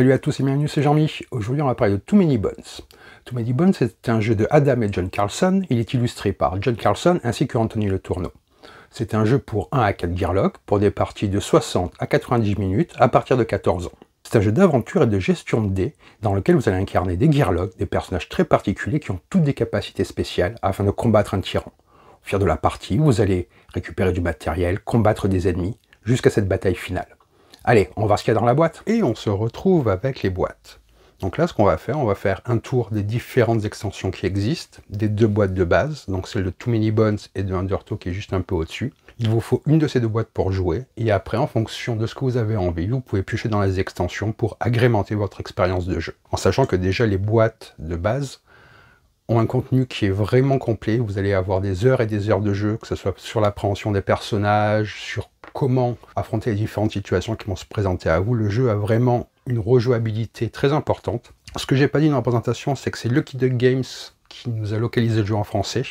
Salut à tous et bienvenue, c'est Jean-Mi. Aujourd'hui, on va parler de Too Many Bones. Too Many Bones, c'est un jeu de Adam et John Carlson. Il est illustré par John Carlson ainsi que Anthony Le Tourneau. C'est un jeu pour 1 à 4 gearlocks, pour des parties de 60 à 90 minutes à partir de 14 ans. C'est un jeu d'aventure et de gestion de dés dans lequel vous allez incarner des gearlocks, des personnages très particuliers qui ont toutes des capacités spéciales afin de combattre un tyran. Au fil de la partie, vous allez récupérer du matériel, combattre des ennemis, jusqu'à cette bataille finale. Allez, on va voir ce qu'il y a dans la boîte. Et on se retrouve avec les boîtes. Donc là, ce qu'on va faire, on va faire un tour des différentes extensions qui existent, des deux boîtes de base, donc celle de Too Many Bones et de Undertow qui est juste un peu au-dessus. Il vous faut une de ces deux boîtes pour jouer, et après, en fonction de ce que vous avez envie, vous pouvez piocher dans les extensions pour agrémenter votre expérience de jeu. En sachant que déjà, les boîtes de base ont un contenu qui est vraiment complet. Vous allez avoir des heures et des heures de jeu, que ce soit sur l'appréhension des personnages, sur comment affronter les différentes situations qui vont se présenter à vous. Le jeu a vraiment une rejouabilité très importante. Ce que j'ai pas dit dans la présentation, c'est que c'est Lucky Duck Games qui nous a localisé le jeu en français,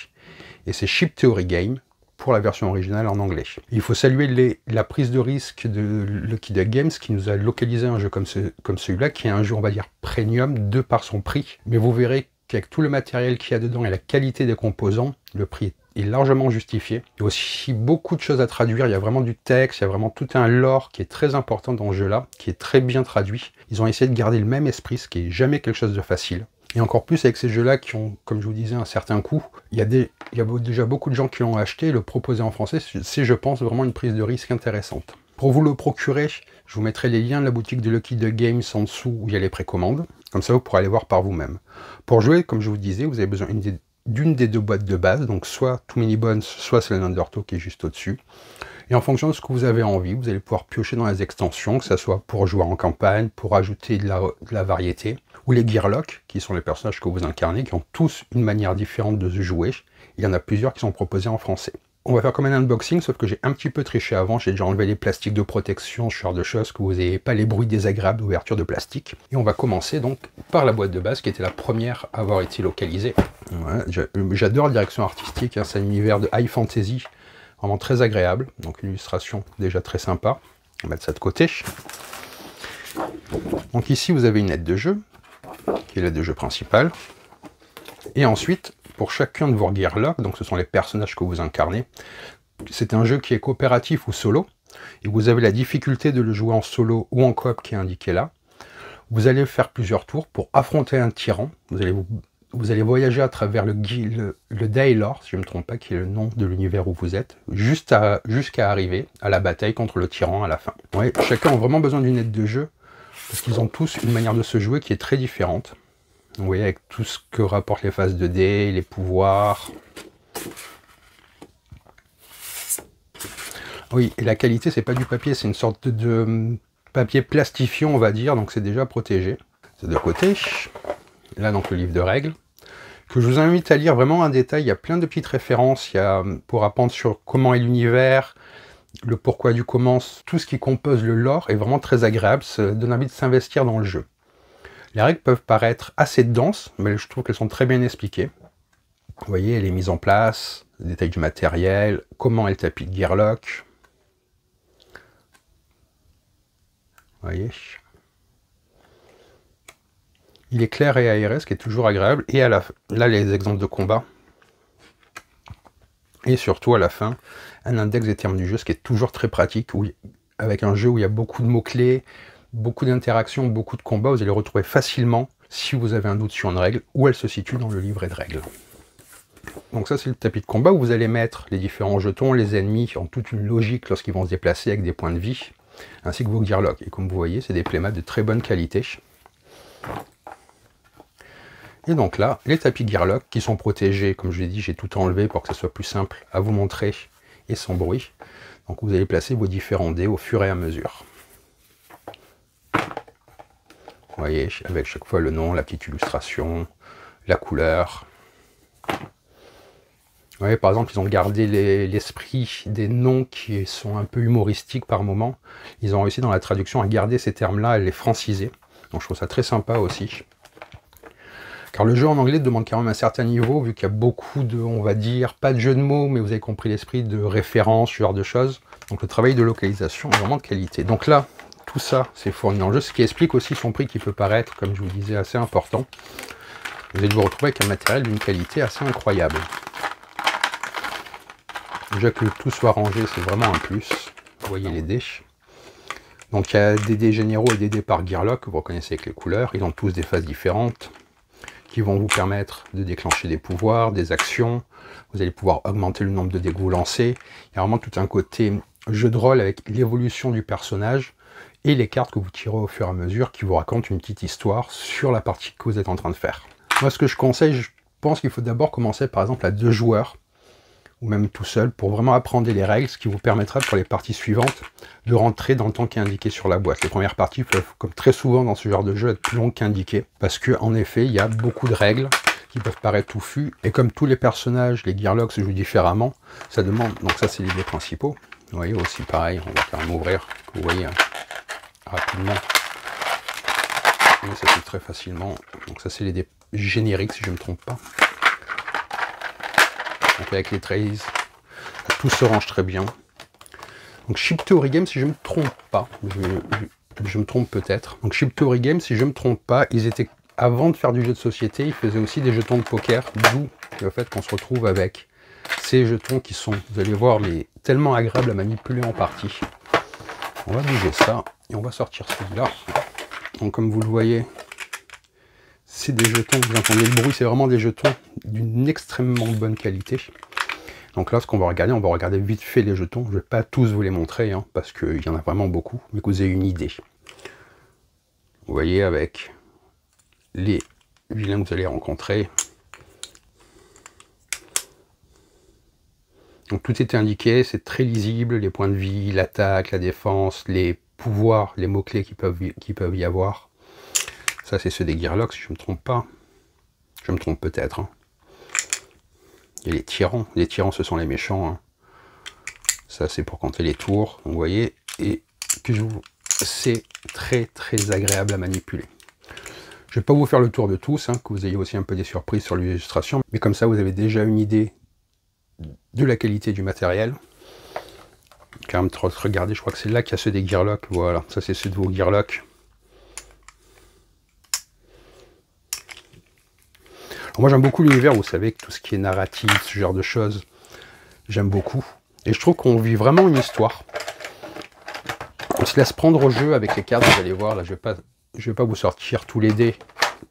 et c'est Ship Theory Game pour la version originale en anglais. Il faut saluer la prise de risque de Lucky Duck Games qui nous a localisé un jeu comme, comme celui-là, qui est un jeu, on va dire, premium de par son prix. Mais vous verrez qu'avec tout le matériel qu'il y a dedans et la qualité des composants, le prix est est largement justifié. Il y a aussi beaucoup de choses à traduire, il y a vraiment du texte, il y a vraiment tout un lore qui est très important dans ce jeu-là, qui est très bien traduit. Ils ont essayé de garder le même esprit, ce qui est jamais quelque chose de facile. Et encore plus avec ces jeux-là qui ont, comme je vous disais, un certain coût. Il y a, des, il déjà beaucoup de gens qui l'ont acheté, le proposer en français, c'est, je pense, vraiment une prise de risque intéressante. Pour vous le procurer, je vous mettrai les liens de la boutique de Lucky The Games en dessous où il y a les précommandes. Comme ça, vous pourrez aller voir par vous-même. Pour jouer, comme je vous disais, vous avez besoin d'une d'une des deux boîtes de base, donc soit Too Many Bones, soit c'est Undertow qui est juste au-dessus. Et en fonction de ce que vous avez envie, vous allez pouvoir piocher dans les extensions, que ce soit pour jouer en campagne, pour ajouter de la, variété, ou les Gearlocks, qui sont les personnages que vous incarnez, qui ont tous une manière différente de se jouer. Il y en a plusieurs qui sont proposés en français. On va faire comme un unboxing, sauf que j'ai un petit peu triché avant. J'ai déjà enlevé les plastiques de protection, ce genre de choses, que vous n'ayez pas les bruits désagréables d'ouverture de plastique. Et on va commencer donc par la boîte de base, qui était la première à avoir été localisée. J'adore la direction artistique, hein, c'est un univers de high fantasy, vraiment très agréable. Donc une illustration déjà très sympa. On va mettre ça de côté. Donc ici, vous avez une aide de jeu, qui est l'aide de jeu principale. Et ensuite, pour chacun de vos gearlocks, donc ce sont les personnages que vous incarnez. C'est un jeu qui est coopératif ou solo, et vous avez la difficulté de le jouer en solo ou en coop qui est indiqué là. Vous allez faire plusieurs tours pour affronter un tyran. Vous allez, vous, allez voyager à travers le, le, le Daylor, si je ne me trompe pas, qui est le nom de l'univers où vous êtes, jusqu'à arriver à la bataille contre le tyran à la fin. Ouais, chacun a vraiment besoin d'une aide de jeu, parce qu'ils ont tous une manière de se jouer qui est très différente. Vous voyez, avec tout ce que rapportent les phases de dés, les pouvoirs. Oui, et la qualité, c'est pas du papier, c'est une sorte de hum, papier plastifiant, on va dire, donc c'est déjà protégé. C'est de côté. Là, donc, le livre de règles, que je vous invite à lire vraiment en détail. Il y a plein de petites références y a, hum, pour apprendre sur comment est l'univers, le pourquoi du comment, tout ce qui compose le lore est vraiment très agréable, ça donne envie de s'investir dans le jeu. Les règles peuvent paraître assez denses, mais je trouve qu'elles sont très bien expliquées. Vous voyez, les mises en place, les détails du matériel, comment est le Gearlock. Vous voyez Il est clair et aéré, ce qui est toujours agréable. Et à la, là, les exemples de combat. Et surtout, à la fin, un index des termes du jeu, ce qui est toujours très pratique, avec un jeu où il y a beaucoup de mots-clés, beaucoup d'interactions, beaucoup de combats, vous allez retrouver facilement si vous avez un doute sur une règle, où elle se situe dans le livret de règles. Donc ça c'est le tapis de combat où vous allez mettre les différents jetons, les ennemis en toute une logique lorsqu'ils vont se déplacer avec des points de vie, ainsi que vos gearlocks. Et comme vous voyez, c'est des playmats de très bonne qualité. Et donc là, les tapis gearlock qui sont protégés, comme je l'ai dit, j'ai tout enlevé pour que ce soit plus simple à vous montrer et sans bruit. Donc vous allez placer vos différents dés au fur et à mesure. Vous voyez, avec chaque fois le nom, la petite illustration, la couleur. Voyez, par exemple, ils ont gardé l'esprit des noms qui sont un peu humoristiques par moment. Ils ont réussi dans la traduction à garder ces termes-là, à les franciser. Donc je trouve ça très sympa aussi. Car le jeu en anglais demande quand même un certain niveau, vu qu'il y a beaucoup de, on va dire, pas de jeu de mots, mais vous avez compris l'esprit de référence, ce genre de choses. Donc le travail de localisation est vraiment de qualité. Donc là, tout ça, c'est fourni dans le jeu, ce qui explique aussi son prix qui peut paraître, comme je vous disais, assez important. Vous allez vous retrouver avec un matériel d'une qualité assez incroyable. Déjà que tout soit rangé, c'est vraiment un plus. Vous voyez les dés. Donc il y a des dés généraux et des dés par Gearlock, vous reconnaissez avec les couleurs. Ils ont tous des phases différentes qui vont vous permettre de déclencher des pouvoirs, des actions. Vous allez pouvoir augmenter le nombre de dés que vous lancez. Il y a vraiment tout un côté jeu de rôle avec l'évolution du personnage et les cartes que vous tirez au fur et à mesure qui vous racontent une petite histoire sur la partie que vous êtes en train de faire. Moi, ce que je conseille, je pense qu'il faut d'abord commencer par exemple à deux joueurs ou même tout seul, pour vraiment apprendre les règles, ce qui vous permettra pour les parties suivantes de rentrer dans le temps qui est indiqué sur la boîte. Les premières parties peuvent, comme très souvent dans ce genre de jeu, être plus longues qu'indiquées, parce que en effet, il y a beaucoup de règles qui peuvent paraître touffues, et comme tous les personnages, les Gearlocks se jouent différemment, ça demande, donc ça c'est les dés principaux, vous voyez aussi pareil, on va faire même ouvrir, vous voyez hein, rapidement, ça fait très facilement, donc ça c'est les génériques si je ne me trompe pas, donc avec les trays, tout se range très bien. Donc Ship to Origame, si je ne me trompe pas, je, me trompe peut-être. Donc Ship to si je ne me trompe pas, ils étaient avant de faire du jeu de société, ils faisaient aussi des jetons de poker, d'où le fait qu'on se retrouve avec ces jetons qui sont, vous allez voir, mais tellement agréables à manipuler en partie. On va bouger ça et on va sortir celui-là. Donc comme vous le voyez, c'est des jetons, vous entendez le bruit, c'est vraiment des jetons d'une extrêmement bonne qualité. Donc là, ce qu'on va regarder, on va regarder vite fait les jetons. Je ne vais pas tous vous les montrer, hein, parce qu'il y en a vraiment beaucoup, mais que vous ayez une idée. Vous voyez, avec les vilains que vous allez rencontrer. Donc tout est indiqué, c'est très lisible, les points de vie, l'attaque, la défense, les pouvoirs, les mots-clés qui peuvent, y avoir. Ça, c'est ceux des Gearlocks, si je ne me trompe pas. Je me trompe peut-être. Hein. A les tyrans. Les tyrans, ce sont les méchants. Hein. Ça, c'est pour compter les tours. vous voyez. Et que vous... c'est très, très agréable à manipuler. Je ne vais pas vous faire le tour de tous, hein, que vous ayez aussi un peu des surprises sur l'illustration. Mais comme ça, vous avez déjà une idée de la qualité du matériel. Même, regardez, je crois que c'est là qu'il y a ceux des Gearlocks. Voilà, ça c'est ceux de vos Gearlocks. moi j'aime beaucoup l'univers, vous savez, tout ce qui est narratif, ce genre de choses, j'aime beaucoup. Et je trouve qu'on vit vraiment une histoire. On se laisse prendre au jeu avec les cartes, vous allez voir, là je vais pas, je vais pas vous sortir tous les dés,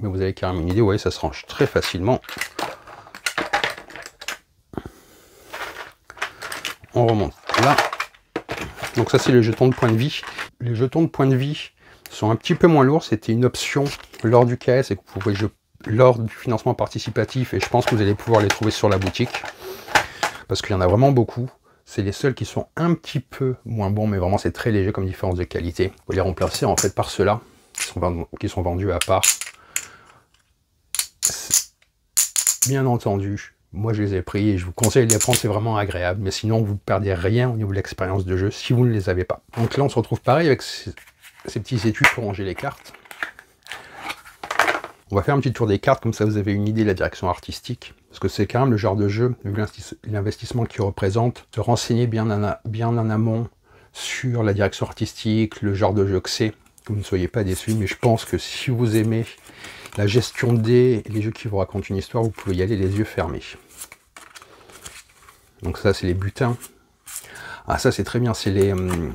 mais vous avez carrément une idée, vous voyez, ça se range très facilement. On remonte là. Donc ça c'est les jetons de point de vie. Les jetons de point de vie sont un petit peu moins lourds, c'était une option lors du KS et que vous pouvez, je lors du financement participatif et je pense que vous allez pouvoir les trouver sur la boutique parce qu'il y en a vraiment beaucoup. C'est les seuls qui sont un petit peu moins bons, mais vraiment c'est très léger comme différence de qualité. Vous les remplacer en fait par ceux-là qui sont vendus à part. Bien entendu, moi je les ai pris et je vous conseille de les prendre, c'est vraiment agréable. Mais sinon, vous ne perdez rien au niveau de l'expérience de jeu si vous ne les avez pas. Donc là, on se retrouve pareil avec ces, ces petits études pour ranger les cartes. On va faire un petit tour des cartes, comme ça vous avez une idée de la direction artistique. Parce que c'est quand même le genre de jeu, vu l'investissement qu'il représente, se renseigner bien en, bien en amont sur la direction artistique, le genre de jeu que c'est, que vous ne soyez pas déçus. Mais je pense que si vous aimez la gestion de dés et les jeux qui vous racontent une histoire, vous pouvez y aller les yeux fermés. Donc ça, c'est les butins. Ah, ça, c'est très bien. C'est les... Hum,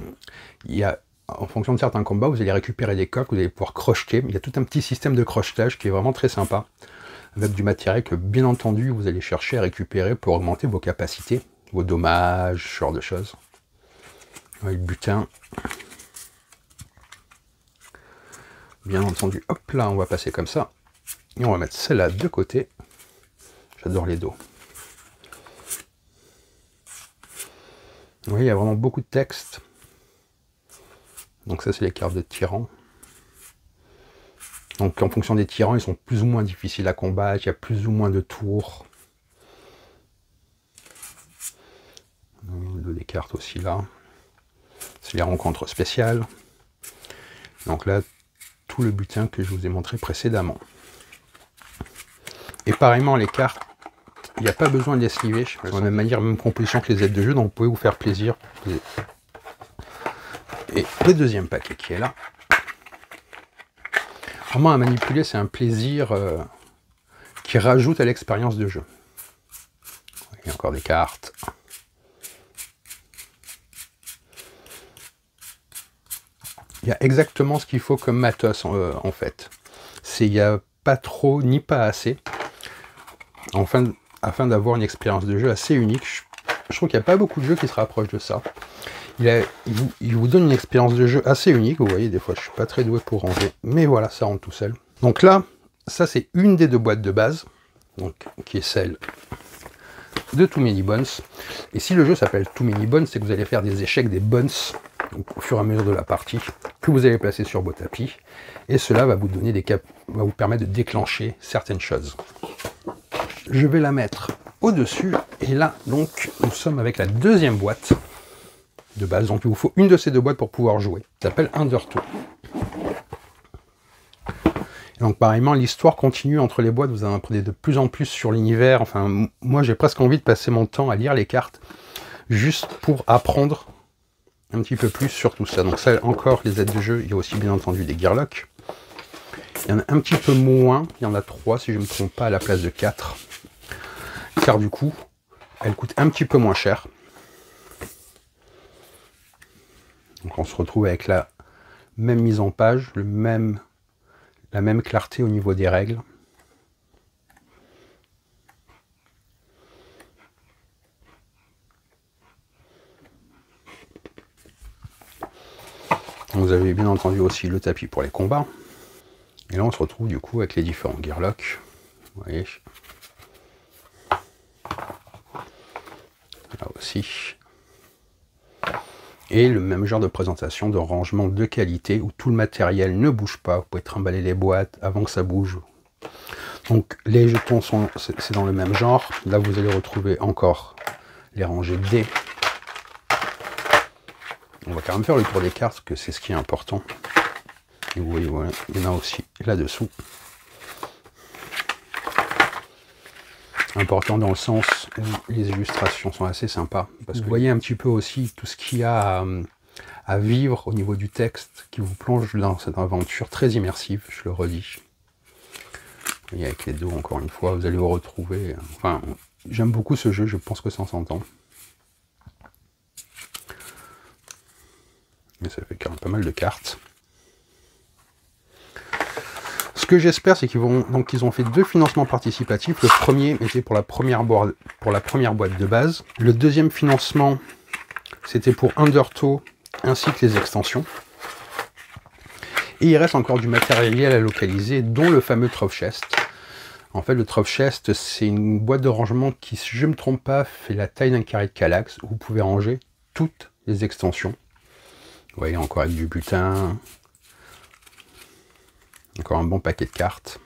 il y a en fonction de certains combats, vous allez récupérer des coques, vous allez pouvoir crocheter. Il y a tout un petit système de crochetage qui est vraiment très sympa, avec du matériel que, bien entendu, vous allez chercher à récupérer pour augmenter vos capacités, vos dommages, ce genre de choses. le butin. Bien entendu, hop là, on va passer comme ça. Et on va mettre celle-là de côté. J'adore les dos. Oui, il y a vraiment beaucoup de texte. Donc ça, c'est les cartes de tyrans. Donc en fonction des tyrans, ils sont plus ou moins difficiles à combattre, il y a plus ou moins de tours. des cartes aussi là. C'est les rencontres spéciales. Donc là, tout le butin que je vous ai montré précédemment. Et pareillement, les cartes, il n'y a pas besoin de les sliver. De la même manière, même composition que les aides de jeu, donc vous pouvez vous faire plaisir Et le deuxième paquet qui est là. Vraiment à manipuler, c'est un plaisir euh, qui rajoute à l'expérience de jeu. Il y a encore des cartes. Il y a exactement ce qu'il faut comme matos en, euh, fait. C'est il n'y a pas trop ni pas assez. Enfin, afin d'avoir une expérience de jeu assez unique. Je, trouve qu'il n'y a pas beaucoup de jeux qui se rapprochent de ça. Il, vous, donne une expérience de jeu assez unique. Vous voyez, des fois, je suis pas très doué pour ranger. Mais voilà, ça rentre tout seul. Donc là, ça, c'est une des deux boîtes de base. Donc, qui est celle de Too Many Bones. Et si le jeu s'appelle Too Many Bones, c'est que vous allez faire des échecs, des bones, au fur et à mesure de la partie, que vous allez placer sur vos tapis. Et cela va vous donner des va vous permettre de déclencher certaines choses. Je vais la mettre au-dessus. Et là, donc, nous sommes avec la deuxième boîte de base. Donc il vous faut une de ces deux boîtes pour pouvoir jouer. Ça s'appelle Undertow. Donc pareillement, l'histoire continue entre les boîtes, vous en apprenez de plus en plus sur l'univers. Enfin, moi j'ai presque envie de passer mon temps à lire les cartes, juste pour apprendre un petit peu plus sur tout ça. Donc ça, encore, les aides de jeu, il y a aussi bien entendu des Gearlocks. Il y en a un petit peu moins, il y en a trois si je ne me trompe pas à la place de 4. Car du coup, elles coûtent un petit peu moins cher. Donc on se retrouve avec la même mise en page, le même, la même clarté au niveau des règles. Vous avez bien entendu aussi le tapis pour les combats. Et là on se retrouve du coup avec les différents gearlocks. Là aussi et le même genre de présentation de rangement de qualité où tout le matériel ne bouge pas. Vous pouvez trimballer les boîtes avant que ça bouge. Donc les jetons sont c'est dans le même genre. Là vous allez retrouver encore les rangées D. On va quand même faire le tour des cartes, que c'est ce qui est important. Et vous voyez, voilà, il y en a aussi là-dessous. Important dans le sens où les illustrations sont assez sympas. Parce que vous voyez un petit peu aussi tout ce qu'il y a à, vivre au niveau du texte qui vous plonge dans cette aventure très immersive, je le redis. Vous voyez, avec les dos, encore une fois, vous allez vous retrouver. Enfin, j'aime beaucoup ce jeu, je pense que ça s'entend. Mais ça fait quand même pas mal de cartes. Ce que j'espère, c'est qu'ils vont donc ils ont fait deux financements participatifs. Le premier était pour la première boîte, pour la première boîte de base. Le deuxième financement, c'était pour Undertow ainsi que les extensions. Et il reste encore du matériel à localiser, dont le fameux Trove Chest. En fait, le Trove Chest, c'est une boîte de rangement qui, si je ne me trompe pas, fait la taille d'un carré de Calax, vous pouvez ranger toutes les extensions. Vous voyez, encore avec du butin, encore un bon paquet de cartes.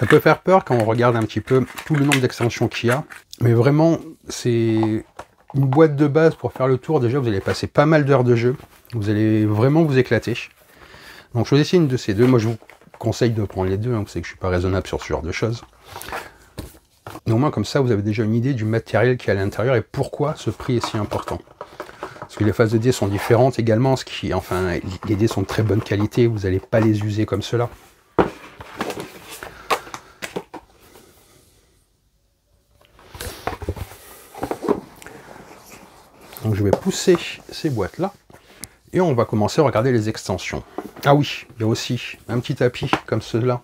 Ça peut faire peur quand on regarde un petit peu tout le nombre d'extensions qu'il y a. Mais vraiment, c'est une boîte de base pour faire le tour. Déjà, vous allez passer pas mal d'heures de jeu. Vous allez vraiment vous éclater. Donc choisissez une de ces deux. Moi, je vous conseille de prendre les deux. Hein. Vous savez que je ne suis pas raisonnable sur ce genre de choses. Mais au moins comme ça, vous avez déjà une idée du matériel qui est à l'intérieur et pourquoi ce prix est si important. Parce que les phases de dés sont différentes également, ce qui, enfin, les dés sont de très bonne qualité, vous n'allez pas les user comme cela. Donc je vais pousser ces boîtes-là et on va commencer à regarder les extensions. Ah oui, il y a aussi un petit tapis comme cela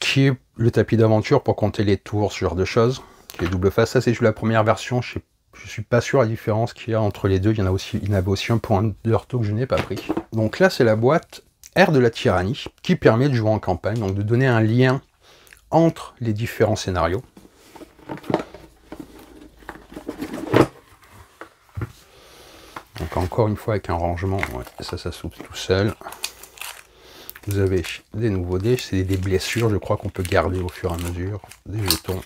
qui est le tapis d'aventure pour compter les tours, ce genre de choses. Les double face, ça c'est la première version. Je, ne suis pas sûr la différence qu'il y a entre les deux. Il y en a aussi, il y en avait aussi un pour un que je n'ai pas pris. Donc là c'est la boîte Air de la tyrannie qui permet de jouer en campagne, donc de donner un lien entre les différents scénarios. Donc encore une fois avec un rangement, ça, ça s'ouvre tout seul. Vous avez des nouveaux dés, c'est des blessures, je crois qu'on peut garder au fur et à mesure des jetons.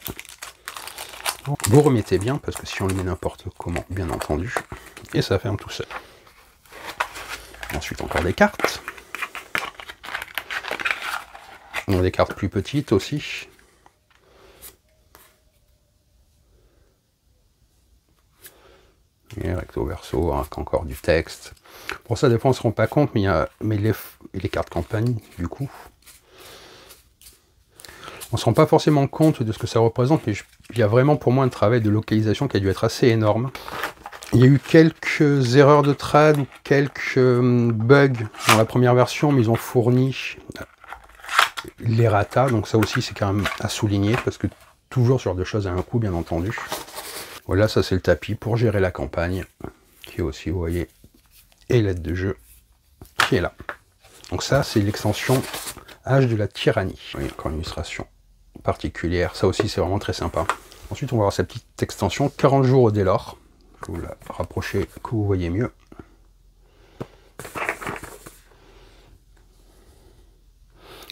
Vous remettez bien, parce que si on le met n'importe comment, bien entendu, et ça ferme tout seul. Ensuite, encore des cartes. On a des cartes plus petites aussi. Et recto verso, encore du texte. Pour ça, des fois, on ne se rend pas compte, mais il y a les, cartes campagne, du coup. On ne se rend pas forcément compte de ce que ça représente, mais il y a vraiment pour moi un travail de localisation qui a dû être assez énorme. Il y a eu quelques erreurs de trad quelques euh, bugs dans la première version, mais ils ont fourni les ratas, donc ça aussi c'est quand même à souligner, parce que toujours ce genre de choses à un coup, bien entendu. Voilà, ça c'est le tapis pour gérer la campagne, qui est aussi, vous voyez, et l'aide de jeu qui est là. Donc ça, c'est l'extension Âge de la tyrannie. Oui, encore une illustration particulière. Ça aussi, c'est vraiment très sympa. Ensuite, on va voir cette petite extension 40 jours au Délor. Je vous la rapprocher que vous voyez mieux.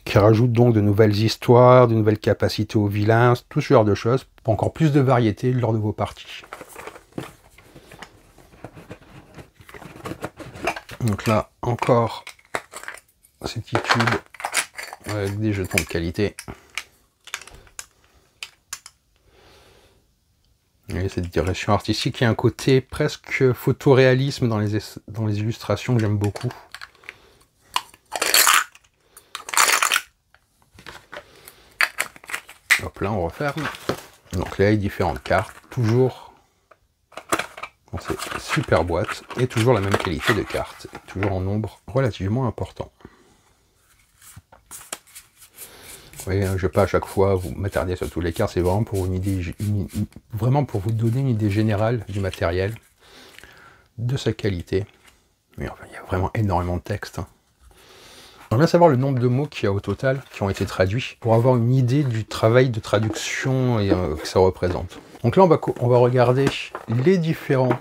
Qui rajoute donc de nouvelles histoires, de nouvelles capacités aux vilains, tout ce genre de choses, pour encore plus de variété lors de vos parties. Donc là, encore ces petits tubes avec des jetons de qualité. Et cette direction artistique, il y a un côté presque photoréalisme dans les, dans les illustrations que j'aime beaucoup. Hop là, on referme. Donc là, a différentes cartes, toujours dans ces super boîtes, et toujours la même qualité de cartes, toujours en nombre relativement important. Vous voyez, je ne vais pas à chaque fois vous m'attarder sur tous les cartes, c'est vraiment pour une idée, vraiment pour vous donner une idée générale du matériel, de sa qualité. Mais enfin, il y a vraiment énormément de texte. Hein. On va savoir le nombre de mots qu'il y a au total qui ont été traduits pour avoir une idée du travail de traduction et, euh, que ça représente. Donc là, on va, on regarder les différents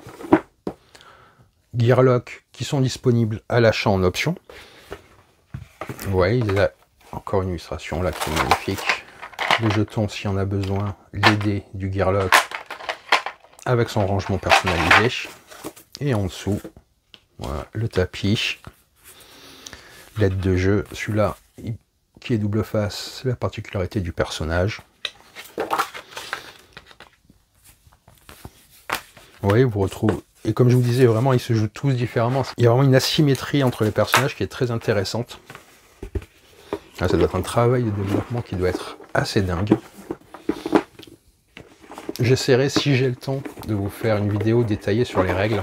gearlocks qui sont disponibles à l'achat en option. Vous voyez, il y a encore une illustration là qui est magnifique. Les jetons s'il y en a besoin, les dés du Gearlock avec son rangement personnalisé. Et en dessous, le tapis, l'aide de jeu. Celui-là, qui est double face, c'est la particularité du personnage. Vous voyez, vous retrouvez. Et comme je vous disais, vraiment, ils se jouent tous différemment. Il y a vraiment une asymétrie entre les personnages qui est très intéressante. Ah, ça doit être un travail de développement qui doit être assez dingue. J'essaierai, si j'ai le temps, de vous faire une vidéo détaillée sur les règles.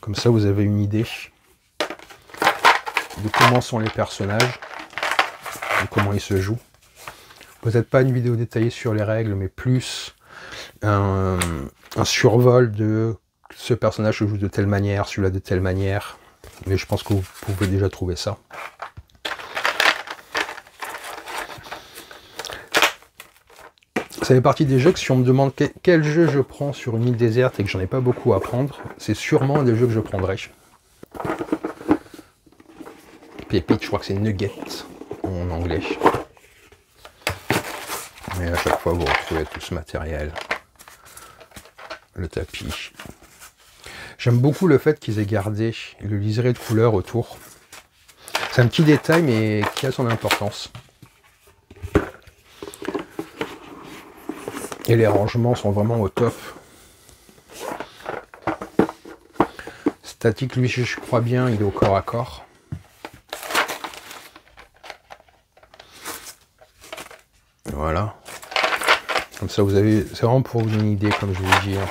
Comme ça, vous avez une idée de comment sont les personnages, de comment ils se jouent. Peut-être pas une vidéo détaillée sur les règles, mais plus un, survol de ce personnage se joue de telle manière, celui-là de telle manière. Mais je pense que vous pouvez déjà trouver ça. ça fait partie des jeux que si on me demande quel, jeu je prends sur une île déserte et que j'en ai pas beaucoup à prendre, c'est sûrement un des jeux que je prendrai. Pépite, je crois que c'est Nugget en anglais. Mais à chaque fois, vous retrouvez tout ce matériel. Le tapis. J'aime beaucoup le fait qu'ils aient gardé le liseré de couleur autour. C'est un petit détail, mais qui a son importance. Et les rangements sont vraiment au top. Statique, lui, je crois bien, il est au corps à corps. Voilà. Comme ça, vous avez. C'est vraiment pour vous donner une idée, comme je vous dis. Hein.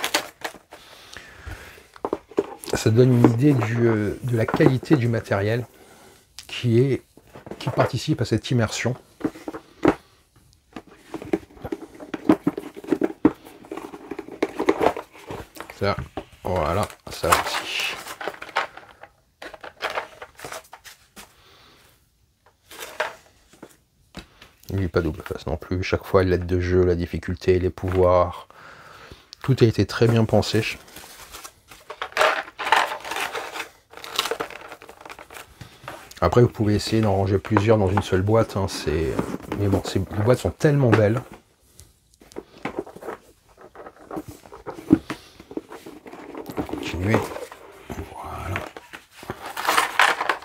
Ça donne une idée euh, de la qualité du matériel qui est qui participe à cette immersion. Ça, voilà, ça aussi. Il n'est pas double face non plus. Chaque fois, l'aide de jeu, la difficulté, les pouvoirs. Tout a été très bien pensé. Après, vous pouvez essayer d'en ranger plusieurs dans une seule boîte. Hein, Mais bon, ces, boîtes sont tellement belles.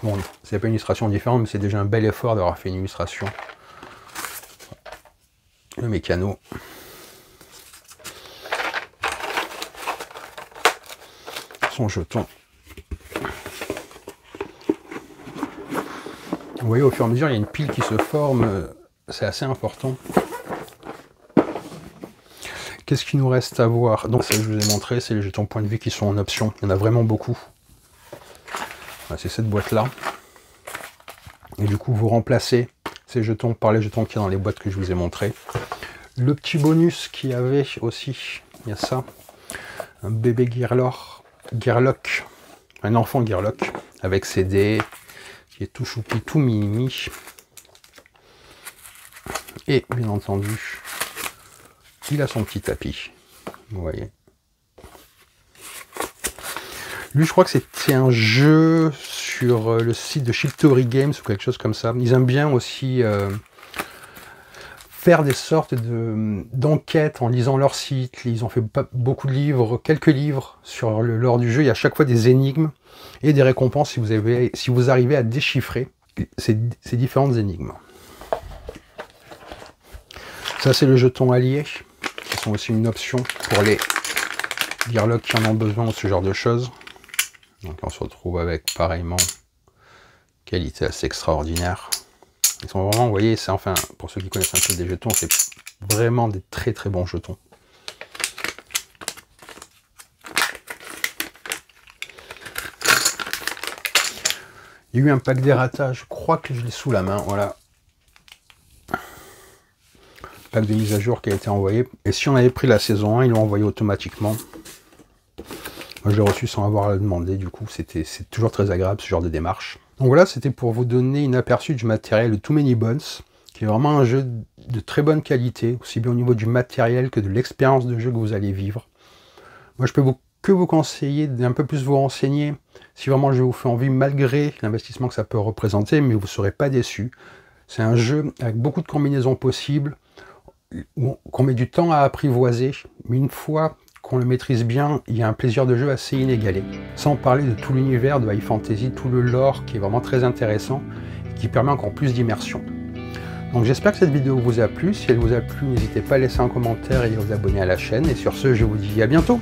Bon, c'est pas une illustration différente, mais c'est déjà un bel effort d'avoir fait une illustration. Le mécano. son jeton. Voyez, au fur et à mesure, il y a une pile qui se forme. C'est assez important. Qu'est-ce qu'il nous reste à voir? Donc, ça, je vous ai montré, c'est les jetons point de vue qui sont en option. Il y en a vraiment beaucoup. C'est cette boîte-là. Et du coup, vous remplacez ces jetons par les jetons qui sont dans les boîtes que je vous ai montré. Le petit bonus qu'il y avait aussi, il y a ça. Un bébé Gearlock un enfant Gearlock, avec ses dés, tout choupi, tout mini. Et bien entendu, il a son petit tapis. Vous voyez. Lui, je crois que c'était un jeu sur euh, le site de Shiftory Games ou quelque chose comme ça. Ils aiment bien aussi euh, faire des sortes d'enquêtes en lisant leur site. Ils ont fait beaucoup de livres, quelques livres sur le du jeu. Il y a à chaque fois des énigmes et des récompenses si vous, avez, si vous arrivez à déchiffrer ces, différentes énigmes. Ça, c'est le jeton allié, qui sont aussi une option pour les Gearlock qui en ont besoin ou ce genre de choses. Donc on se retrouve avec pareillement qualité assez extraordinaire. Ils sont vraiment, vous voyez, c'est enfin, pour ceux qui connaissent un peu des jetons, c'est vraiment des très très bons jetons. Il y a eu un pack d'errata, je crois que je l'ai sous la main, voilà. Pack de mise à jour qui a été envoyé. Et si on avait pris la saison 1, ils l'ont envoyé automatiquement. Moi, je l'ai reçu sans avoir à le demander, du coup, c'était c'est toujours très agréable ce genre de démarche. Donc voilà, c'était pour vous donner une aperçu du matériel de Too Many Bones, qui est vraiment un jeu de très bonne qualité, aussi bien au niveau du matériel que de l'expérience de jeu que vous allez vivre. Moi, je peux que vous conseiller d'un peu plus vous renseigner si vraiment jeu vous fait envie, malgré l'investissement que ça peut représenter, mais vous ne serez pas déçu. C'est un jeu avec beaucoup de combinaisons possibles, qu'on met du temps à apprivoiser, mais une fois qu'on le maîtrise bien, il y a un plaisir de jeu assez inégalé. Sans parler de tout l'univers de High Fantasy, tout le lore qui est vraiment très intéressant et qui permet encore plus d'immersion. Donc j'espère que cette vidéo vous a plu. Si elle vous a plu, n'hésitez pas à laisser un commentaire et à vous abonner à la chaîne. Et sur ce, je vous dis à bientôt